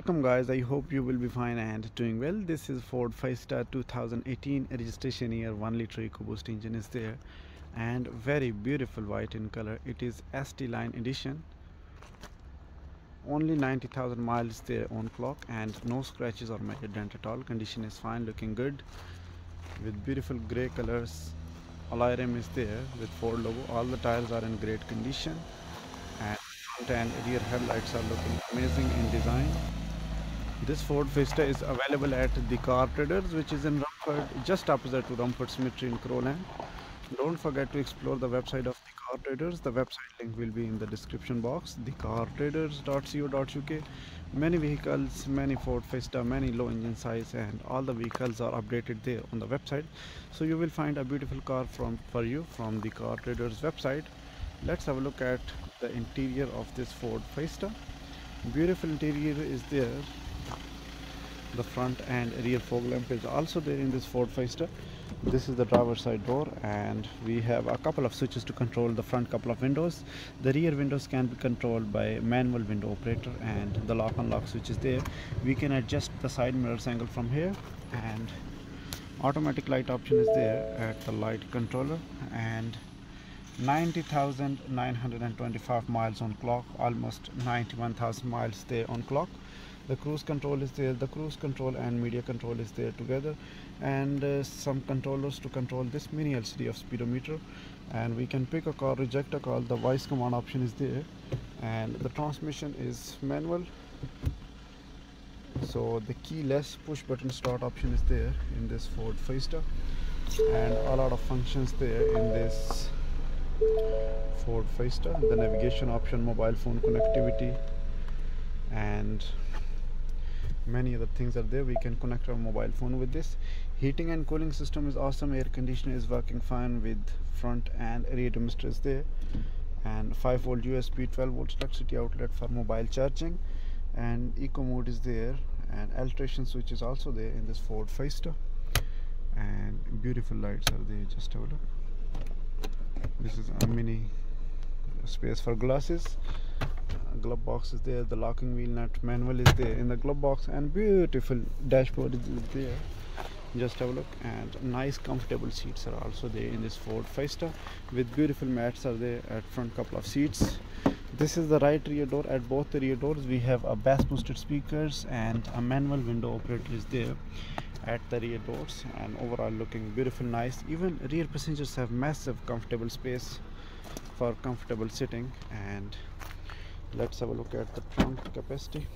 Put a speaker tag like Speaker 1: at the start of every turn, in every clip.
Speaker 1: welcome guys. I hope you will be fine and doing well. This is ford fiesta 2018 registration year. 1 liter ecoboost engine is there and very beautiful white in color. It is st line edition. Only 90,000 miles there on clock and no scratches or major dent at all. Condition is fine looking good with beautiful gray colors. Alloy rim is there with ford logo. All the tires are in great condition and front and rear headlights are looking amazing in design this Ford Fiesta is available at the Car Traders which is in Romford just opposite to Romford Cemetery in Crow Lane don't forget to explore the website of the Car Traders. The website link will be in the description box thecartraders.co.uk many vehicles many Ford Fiesta many low engine size and all the vehicles are updated there on the website. So you will find a beautiful car from for you from the Car Traders website. Let's have a look at the interior of this Ford Fiesta. Beautiful interior is there the front and rear fog lamp is also there in this Ford Fiesta. This is the driver's side door and we have a couple of switches to control the front couple of windows. The rear windows can be controlled by manual window operator and the lock unlock switch is there. We can adjust the side mirrors angle from here and automatic light option is there at the light controller and 90,925 miles on clock almost 91,000 miles there on clock the cruise control is there the cruise control and media control is there together and uh, some controllers to control this mini LCD of speedometer. And we can pick a call reject a call the voice command option is there and the transmission is manual. So the keyless push button start option is there in this Ford Fiesta and a lot of functions there in this Ford Fiesta. The navigation option mobile phone connectivity and many other things are there. We can connect our mobile phone with this. Heating and cooling system is awesome. Air conditioner is working fine with front and rear is there. And 5 volt usb 12 volt electricity outlet for mobile charging. And eco mode is there. And alteration switch is also there in this ford fiesta. And beautiful lights are there. Just have a look. This is a mini space for glasses glove box is there the locking wheel nut manual is there. In the glove box and beautiful dashboard is there. Just have a look. And nice comfortable seats are also there in this ford fiesta with beautiful mats are there at front couple of seats. This is the right rear door. At both the rear doors we have a bass boosted speakers and a manual window operator is there at the rear doors. And overall looking beautiful nice. Even rear passengers have massive comfortable space for comfortable sitting. And let's have a look at the trunk capacity.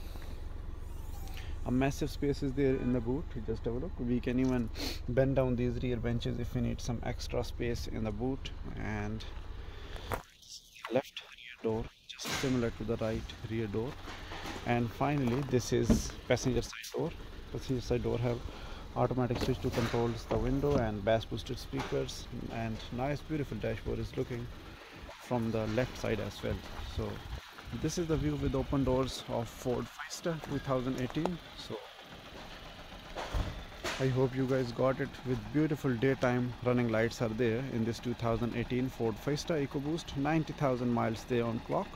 Speaker 1: A massive space is there in the boot. Just have a look. We can even bend down these rear benches if we need some extra space in the boot. And left rear door just similar to the right rear door. And finally this is passenger side door. Passenger side door have automatic switch to controls the window and bass boosted speakers. And nice beautiful dashboard is looking from the left side as well. So this is the view with open doors of Ford Fiesta 2018 so I hope you guys got it with beautiful daytime running lights are there in this 2018 Ford Fiesta EcoBoost 90,000 miles there on clock.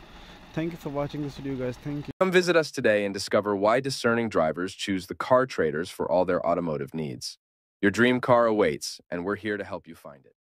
Speaker 1: Thank you for watching this video guys. Thank you.
Speaker 2: Come visit us today and discover why discerning drivers choose the car traders for all their automotive needs. Your dream car awaits and we're here to help you find it